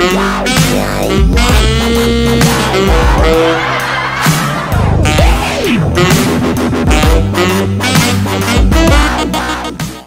Bye.